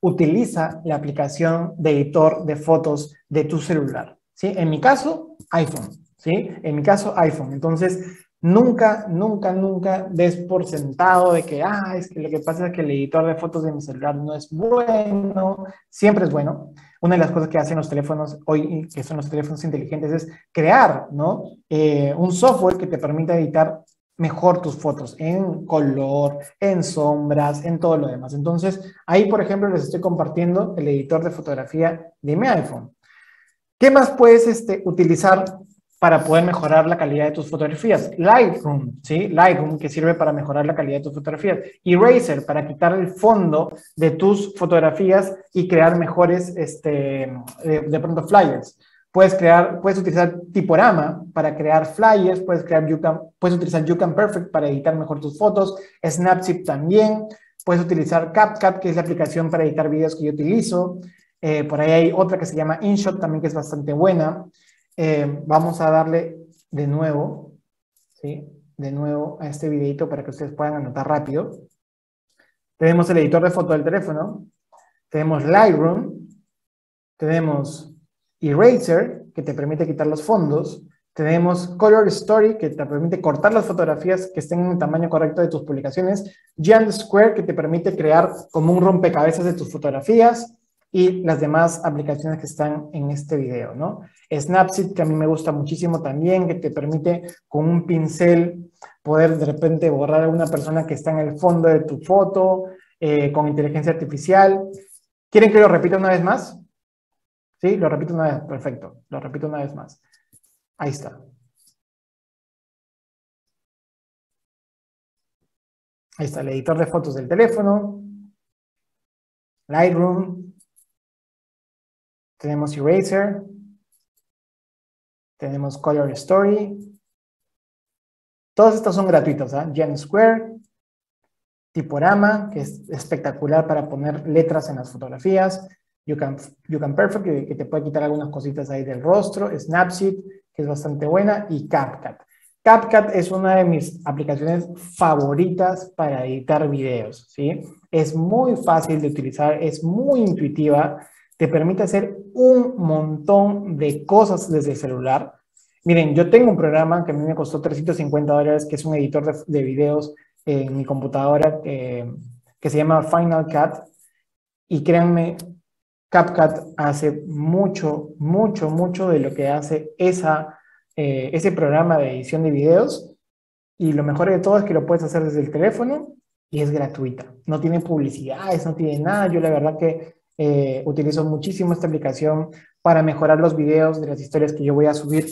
Speaker 1: utiliza la aplicación de editor de fotos de tu celular, ¿sí? En mi caso, iPhone, ¿sí? En mi caso, iPhone. Entonces, Nunca, nunca, nunca des por sentado de que, ah, es que lo que pasa es que el editor de fotos de mi celular no es bueno, siempre es bueno. Una de las cosas que hacen los teléfonos hoy, que son los teléfonos inteligentes, es crear, ¿no? Eh, un software que te permita editar mejor tus fotos en color, en sombras, en todo lo demás. Entonces, ahí, por ejemplo, les estoy compartiendo el editor de fotografía de mi iPhone. ¿Qué más puedes este, utilizar para poder mejorar la calidad de tus fotografías. Lightroom, ¿sí? Lightroom que sirve para mejorar la calidad de tus fotografías. Eraser para quitar el fondo de tus fotografías y crear mejores, este, de, pronto, flyers. Puedes crear, puedes utilizar Tiporama para crear flyers, puedes crear puedes utilizar YouCam Perfect para editar mejor tus fotos, Snapseed también, puedes utilizar CapCut, que es la aplicación para editar videos que yo utilizo. Eh, por ahí hay otra que se llama InShot también, que es bastante buena. Eh, vamos a darle de nuevo, ¿sí? De nuevo a este videito para que ustedes puedan anotar rápido. Tenemos el editor de foto del teléfono, tenemos Lightroom, tenemos Eraser, que te permite quitar los fondos, tenemos Color Story, que te permite cortar las fotografías que estén en el tamaño correcto de tus publicaciones, Giant Square, que te permite crear como un rompecabezas de tus fotografías, y las demás aplicaciones que están en este video, ¿no? Snapseed, que a mí me gusta muchísimo también, que te permite con un pincel poder de repente borrar a una persona que está en el fondo de tu foto, eh, con inteligencia artificial. ¿Quieren que lo repita una vez más? Sí, lo repito una vez, perfecto, lo repito una vez más. Ahí está. Ahí está el editor de fotos del teléfono, Lightroom, tenemos Eraser. Tenemos Color Story. Todas estas son gratuitas, ¿ah? Gen Square. Tiporama, que es espectacular para poner letras en las fotografías. You Can, you can Perfect, que, te puede quitar algunas cositas ahí del rostro. Snapseed, que es bastante buena. Y CapCut. CapCut es una de mis aplicaciones favoritas para editar videos, ¿sí? Es muy fácil de utilizar, es muy intuitiva te permite hacer un montón de cosas desde el celular. Miren, yo tengo un programa que a mí me costó 350 dólares, que es un editor de, videos en mi computadora eh, que se llama Final Cut. Y créanme, CapCut hace mucho, mucho, mucho de lo que hace esa, eh, ese programa de edición de videos. Y lo mejor de todo es que lo puedes hacer desde el teléfono y es gratuita. No tiene publicidades, no tiene nada. Yo la verdad que eh, utilizo muchísimo esta aplicación para mejorar los videos de las historias que yo voy a subir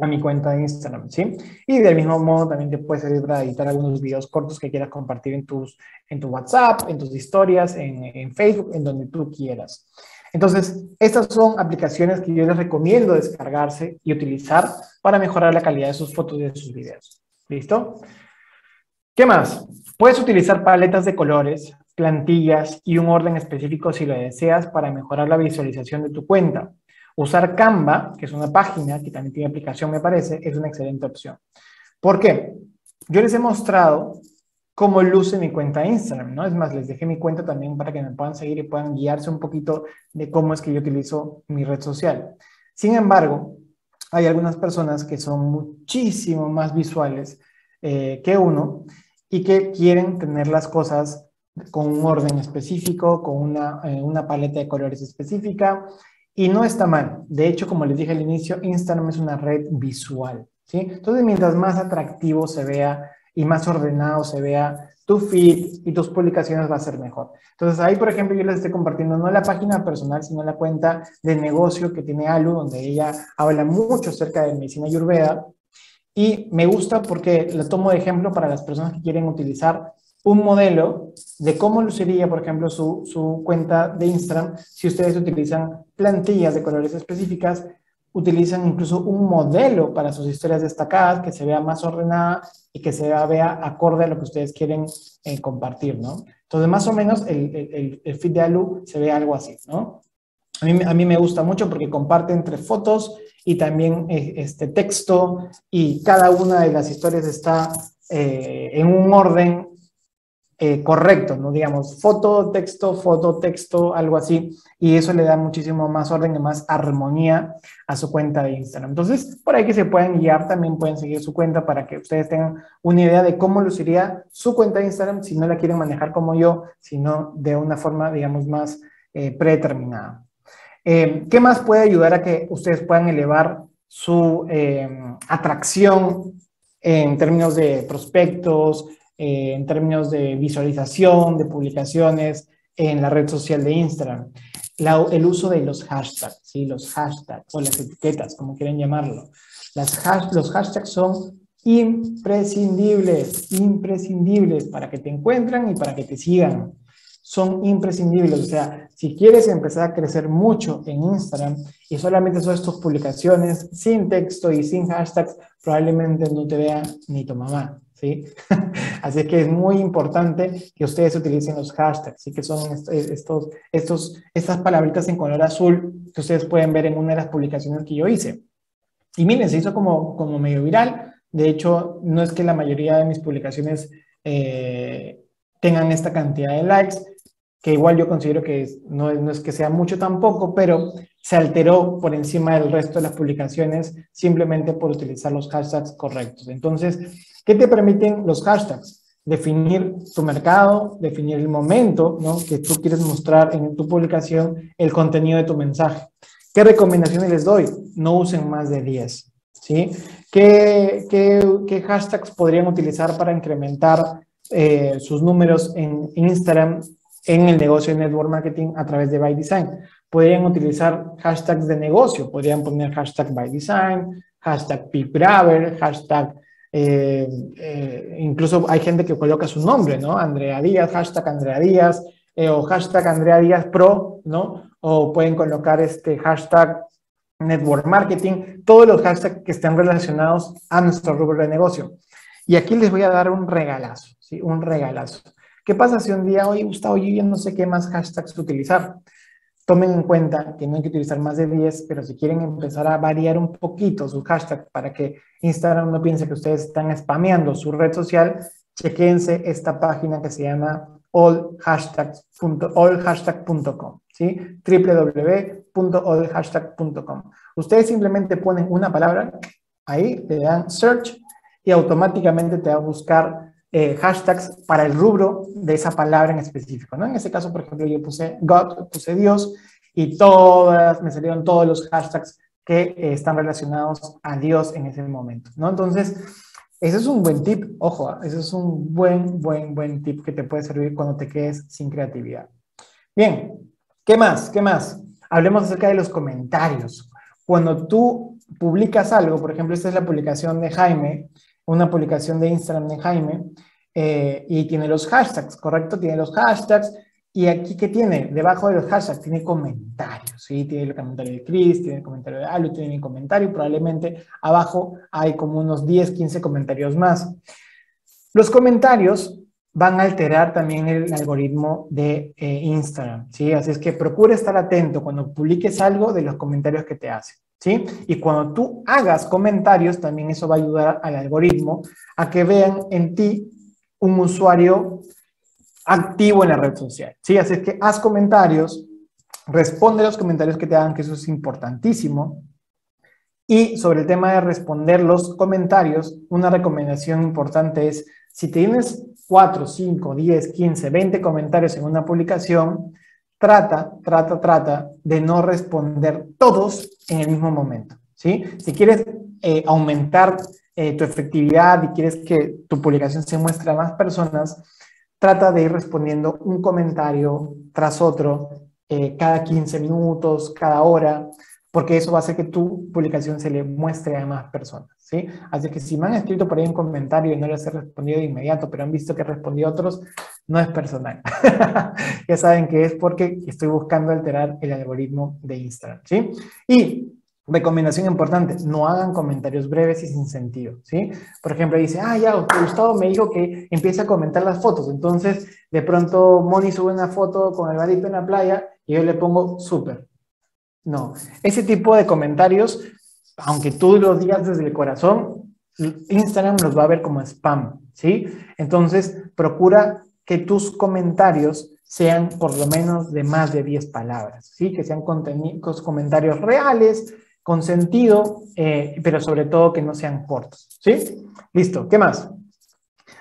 Speaker 1: a mi cuenta de Instagram, ¿sí? Y del mismo modo también te puede servir para editar algunos videos cortos que quieras compartir en, tus, en tu WhatsApp, en tus historias, en, en Facebook, en donde tú quieras. Entonces, estas son aplicaciones que yo les recomiendo descargarse y utilizar para mejorar la calidad de sus fotos y de sus videos. ¿Listo? ¿Qué más? Puedes utilizar paletas de colores, plantillas y un orden específico si lo deseas para mejorar la visualización de tu cuenta. Usar Canva, que es una página que también tiene aplicación, me parece, es una excelente opción. ¿Por qué? Yo les he mostrado cómo luce mi cuenta Instagram, ¿no? Es más, les dejé mi cuenta también para que me puedan seguir y puedan guiarse un poquito de cómo es que yo utilizo mi red social. Sin embargo, hay algunas personas que son muchísimo más visuales eh, que uno y que quieren tener las cosas con un orden específico, con una, eh, una paleta de colores específica, y no está mal. De hecho, como les dije al inicio, Instagram es una red visual, ¿sí? Entonces, mientras más atractivo se vea y más ordenado se vea tu feed y tus publicaciones va a ser mejor. Entonces, ahí, por ejemplo, yo les estoy compartiendo no la página personal, sino la cuenta de negocio que tiene Alu, donde ella habla mucho acerca de medicina ayurveda. Y me gusta porque lo tomo de ejemplo para las personas que quieren utilizar un modelo de cómo luciría, por ejemplo, su, su, cuenta de Instagram si ustedes utilizan plantillas de colores específicas utilizan incluso un modelo para sus historias destacadas que se vea más ordenada y que se vea, acorde a lo que ustedes quieren eh, compartir, ¿no? Entonces, más o menos el, el, feed de Alu se ve algo así, ¿no? A mí, a mí me gusta mucho porque comparte entre fotos y también eh, este texto y cada una de las historias está eh, en un orden eh, correcto, ¿no? Digamos, foto, texto, foto, texto, algo así. Y eso le da muchísimo más orden y más armonía a su cuenta de Instagram. Entonces, por ahí que se pueden guiar, también pueden seguir su cuenta para que ustedes tengan una idea de cómo luciría su cuenta de Instagram si no la quieren manejar como yo, sino de una forma, digamos, más eh, predeterminada. Eh, ¿Qué más puede ayudar a que ustedes puedan elevar su atracción en términos de prospectos, eh, en términos de visualización, de publicaciones en la red social de Instagram. el uso de los hashtags, ¿sí? los hashtags o las etiquetas, como quieren llamarlo. Las los hashtags son imprescindibles, imprescindibles para que te encuentren y para que te sigan. Son imprescindibles. O sea, si quieres empezar a crecer mucho en Instagram y solamente son tus publicaciones sin texto y sin hashtags, probablemente no te vea ni tu mamá. ¿Sí? Así que es muy importante que ustedes utilicen los hashtags, ¿sí? que son estos, estos, estas palabritas en color azul que ustedes pueden ver en una de las publicaciones que yo hice. Y miren, se hizo como, como medio viral. De hecho, no es que la mayoría de mis publicaciones eh, tengan esta cantidad de likes, que igual yo considero que no, no, es que sea mucho tampoco, pero se alteró por encima del resto de las publicaciones simplemente por utilizar los hashtags correctos. Entonces, ¿Qué te permiten los hashtags? Definir tu mercado, definir el momento ¿no? que tú quieres mostrar en tu publicación, el contenido de tu mensaje. ¿Qué recomendaciones les doy? No usen más de 10. ¿sí? ¿Qué, hashtags podrían utilizar para incrementar eh, sus números en Instagram en el negocio de network marketing a través de By Design? Podrían utilizar hashtags de negocio, podrían poner hashtag By Design, hashtag PeepGrabber, hashtag eh, eh, incluso hay gente que coloca su nombre, ¿no? Andrea Díaz, hashtag Andrea Díaz, eh, o hashtag Andrea Díaz Pro, ¿no? O pueden colocar este hashtag Network Marketing, todos los hashtags que estén relacionados a nuestro rubro de negocio. Y aquí les voy a dar un regalazo, ¿sí? Un regalazo. ¿Qué pasa si un día, oye, Gustavo, yo ya no sé qué más hashtags utilizar? Tomen en cuenta que no hay que utilizar más de 10, pero si quieren empezar a variar un poquito su hashtag para que Instagram no piense que ustedes están spameando su red social, chequense esta página que se llama allhashtag.com, ¿sí? www.allhashtag.com. Ustedes simplemente ponen una palabra, ahí le dan search y automáticamente te va a buscar eh, hashtags para el rubro de esa palabra en específico, ¿no? En ese caso, por ejemplo, yo puse God, puse Dios, y todas, me salieron todos los hashtags que eh, están relacionados a Dios en ese momento, ¿no? Entonces, ese es un buen tip, ojo, ¿ah? ese es un buen, buen, buen tip que te puede servir cuando te quedes sin creatividad. Bien, ¿qué más? ¿Qué más? Hablemos acerca de los comentarios. Cuando tú publicas algo, por ejemplo, esta es la publicación de Jaime, una publicación de Instagram de Jaime eh, y tiene los hashtags, ¿correcto? Tiene los hashtags. Y aquí, ¿qué tiene? Debajo de los hashtags tiene comentarios, ¿sí? Tiene el comentario de Chris, tiene el comentario de Alu, tiene mi comentario. Probablemente abajo hay como unos 10, 15 comentarios más. Los comentarios van a alterar también el algoritmo de eh, Instagram, ¿sí? Así es que procura estar atento cuando publiques algo de los comentarios que te hacen. ¿Sí? Y cuando tú hagas comentarios, también eso va a ayudar al algoritmo a que vean en ti un usuario activo en la red social, ¿sí? Así que haz comentarios, responde los comentarios que te hagan, que eso es importantísimo. Y sobre el tema de responder los comentarios, una recomendación importante es, si tienes 4, 5, 10, 15, 20 comentarios en una publicación, trata, trata, trata de no responder todos en el mismo momento, ¿sí? Si quieres eh, aumentar eh, tu efectividad y quieres que tu publicación se muestre a más personas, trata de ir respondiendo un comentario tras otro eh, cada 15 minutos, cada hora, porque eso va a hacer que tu publicación se le muestre a más personas, ¿sí? Así que si me han escrito por ahí un comentario y no les he respondido de inmediato, pero han visto que respondí a otros, no es personal. ya saben que es porque estoy buscando alterar el algoritmo de Instagram, ¿sí? Y Recomendación importante, no hagan comentarios breves y sin sentido, ¿sí? Por ejemplo, dice, ah, ya, Gustavo me dijo que empiece a comentar las fotos. Entonces, de pronto, Moni sube una foto con el barito en la playa y yo le pongo súper. No, ese tipo de comentarios, aunque tú los digas desde el corazón, Instagram los va a ver como spam, ¿sí? Entonces, procura que tus comentarios sean por lo menos de más de 10 palabras, ¿sí? Que sean comentarios reales, con sentido, eh, pero sobre todo que no sean cortos, ¿sí? Listo, ¿qué más?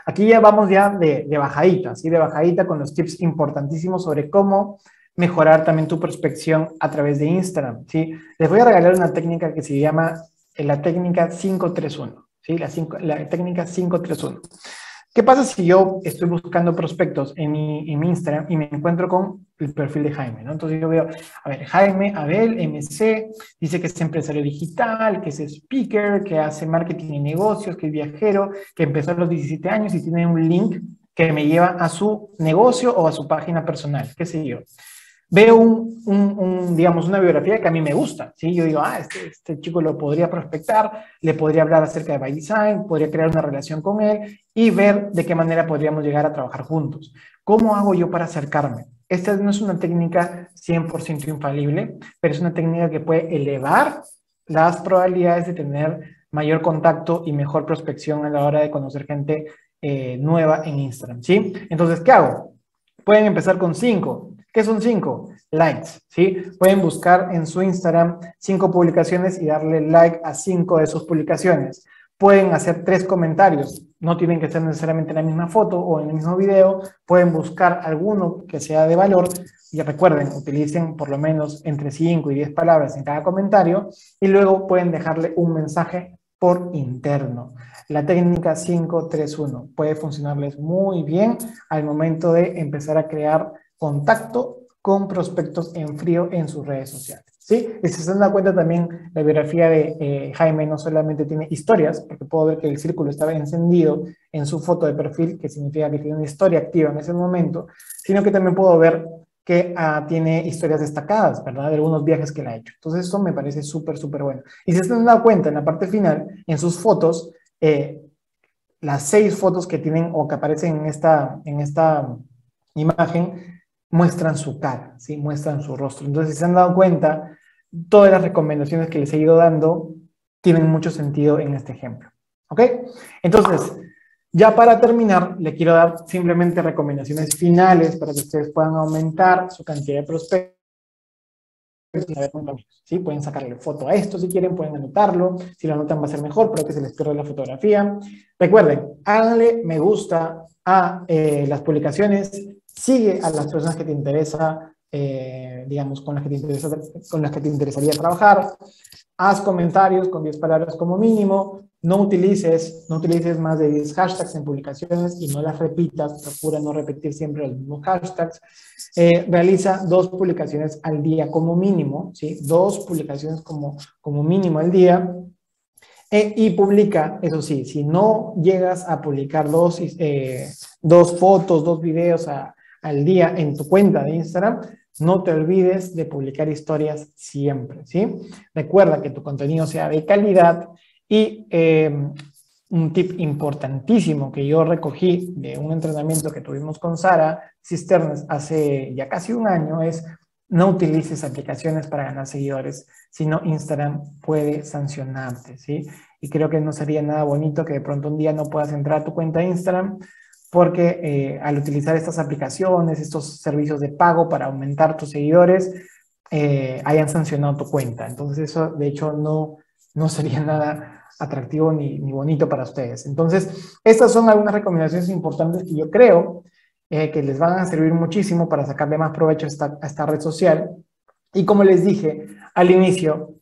Speaker 1: Aquí ya vamos ya de, de bajadita, ¿sí? De bajadita con los tips importantísimos sobre cómo mejorar también tu prospección a través de Instagram, ¿sí? Les voy a regalar una técnica que se llama eh, la técnica 531, ¿sí? La, la técnica 531. ¿Qué pasa si yo estoy buscando prospectos en mi, en Instagram y me encuentro con el perfil de Jaime? ¿no? Entonces yo veo, a ver, Jaime Abel, MC, dice que es empresario digital, que es speaker, que hace marketing y negocios, que es viajero, que empezó a los 17 años y tiene un link que me lleva a su negocio o a su página personal, qué sé yo veo un, digamos, una biografía que a mí me gusta, ¿sí? Yo digo, ah, este, este chico lo podría prospectar, le podría hablar acerca de by design, podría crear una relación con él y ver de qué manera podríamos llegar a trabajar juntos. ¿Cómo hago yo para acercarme? Esta no es una técnica 100% infalible, pero es una técnica que puede elevar las probabilidades de tener mayor contacto y mejor prospección a la hora de conocer gente eh, nueva en Instagram, ¿sí? Entonces, ¿qué hago? Pueden empezar con cinco, ¿Qué son cinco? Likes, ¿sí? Pueden buscar en su Instagram cinco publicaciones y darle like a cinco de sus publicaciones. Pueden hacer tres comentarios, no tienen que ser necesariamente en la misma foto o en el mismo video, pueden buscar alguno que sea de valor y recuerden, utilicen por lo menos entre 5 y 10 palabras en cada comentario y luego pueden dejarle un mensaje por interno. La técnica 531 puede funcionarles muy bien al momento de empezar a crear contacto con prospectos en frío en sus redes sociales. ¿sí? Y si se dan cuenta también, la biografía de eh, Jaime no solamente tiene historias, porque puedo ver que el círculo estaba encendido en su foto de perfil, que significa que tiene una historia activa en ese momento, sino que también puedo ver que ah, tiene historias destacadas, ¿verdad? De algunos viajes que él ha hecho. Entonces, eso me parece súper, súper bueno. Y si se han cuenta, en la parte final, en sus fotos, eh, las seis fotos que tienen o que aparecen en esta, en esta imagen, muestran su cara, ¿sí? muestran su rostro. Entonces, si se han dado cuenta, todas las recomendaciones que les he ido dando tienen mucho sentido en este ejemplo. ¿Ok? Entonces, ya para terminar, le quiero dar simplemente recomendaciones finales para que ustedes puedan aumentar su cantidad de prospectos. ¿Sí? Pueden sacarle foto a esto si quieren, pueden anotarlo. Si lo anotan va a ser mejor, pero que se les pierda la fotografía. Recuerden, háganle me gusta a eh, las publicaciones sigue a las personas que te interesa, eh, digamos, con las que te, interesa, con las que te interesaría trabajar, haz comentarios con 10 palabras como mínimo, no utilices, no utilices más de 10 hashtags en publicaciones y no las repitas, procura no repetir siempre los mismos hashtags. Eh, realiza dos publicaciones al día como mínimo, ¿sí? Dos publicaciones como, como mínimo al día. Eh, y publica, eso sí, si no llegas a publicar dos, dos fotos, dos videos a, al día en tu cuenta de Instagram, no te olvides de publicar historias siempre, ¿sí? Recuerda que tu contenido sea de calidad y em, un tip importantísimo que yo recogí de un entrenamiento que tuvimos con Sara Cisternes hace ya casi un año es no utilices aplicaciones para ganar seguidores, sino Instagram puede sancionarte, ¿sí? Y creo que no sería nada bonito que de pronto un día no puedas entrar a tu cuenta de Instagram porque eh, al utilizar estas aplicaciones, estos servicios de pago para aumentar tus seguidores, eh, hayan sancionado tu cuenta. Entonces eso, de hecho, no, no sería nada atractivo ni, ni, bonito para ustedes. Entonces, estas son algunas recomendaciones importantes que yo creo eh, que les van a servir muchísimo para sacarle más provecho a esta, a esta red social. Y como les dije al inicio,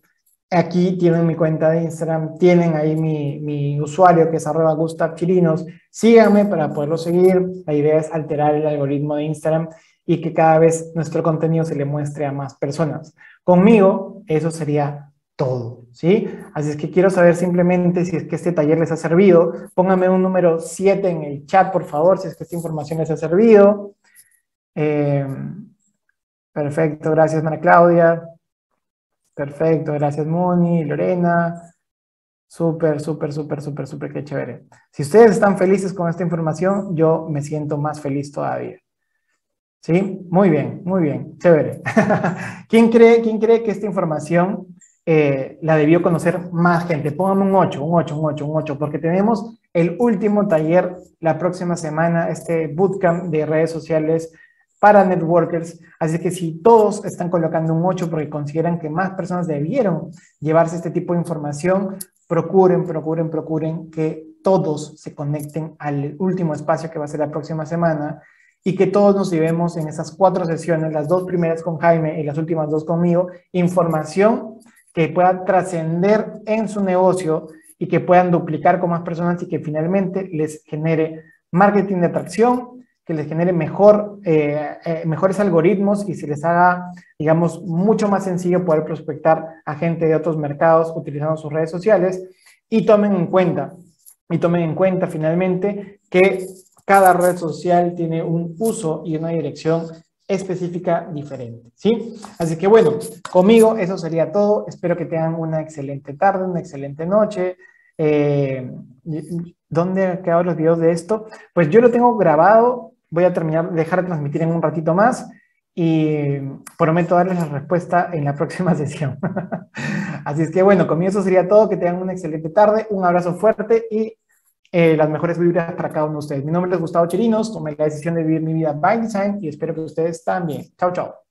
Speaker 1: Aquí tienen mi cuenta de Instagram, tienen ahí mi, mi usuario que es arroba Gustav Chirinos. Síganme para poderlo seguir. La idea es alterar el algoritmo de Instagram y que cada vez nuestro contenido se le muestre a más personas. Conmigo, eso sería todo, ¿sí? Así es que quiero saber simplemente si es que este taller les ha servido. Pónganme un número 7 en el chat, por favor, si es que esta información les ha servido. Eh, perfecto, gracias, María Claudia. Perfecto, gracias Moni, Lorena. Súper, súper, súper, súper, súper, qué chévere. Si ustedes están felices con esta información, yo me siento más feliz todavía. ¿Sí? Muy bien, muy bien, chévere. ¿Quién, cree, ¿Quién cree que esta información eh, la debió conocer más gente? Pónganme un 8, un 8, un 8, un 8, porque tenemos el último taller la próxima semana, este bootcamp de redes sociales para networkers. Así que si todos están colocando un 8 porque consideran que más personas debieron llevarse este tipo de información, procuren, procuren, procuren que todos se conecten al último espacio que va a ser la próxima semana y que todos nos llevemos en esas cuatro sesiones, las dos primeras con Jaime y las últimas dos conmigo, información que pueda trascender en su negocio y que puedan duplicar con más personas y que finalmente les genere marketing de atracción, que les genere mejor, eh, eh, mejores algoritmos y se les haga, digamos, mucho más sencillo poder prospectar a gente de otros mercados utilizando sus redes sociales y tomen en cuenta, y tomen en cuenta finalmente que cada red social tiene un uso y una dirección específica diferente, ¿sí? Así que bueno, conmigo eso sería todo. Espero que tengan una excelente tarde, una excelente noche. Eh, ¿Dónde han quedado los videos de esto? Pues yo lo tengo grabado voy a terminar, dejar de transmitir en un ratito más y prometo darles la respuesta en la próxima sesión. Así es que bueno, conmigo eso sería todo, que tengan una excelente tarde, un abrazo fuerte y eh, las mejores vibras para cada uno de ustedes. Mi nombre es Gustavo Chirinos, tomé la decisión de vivir mi vida by design y espero que ustedes también. Chao, chao.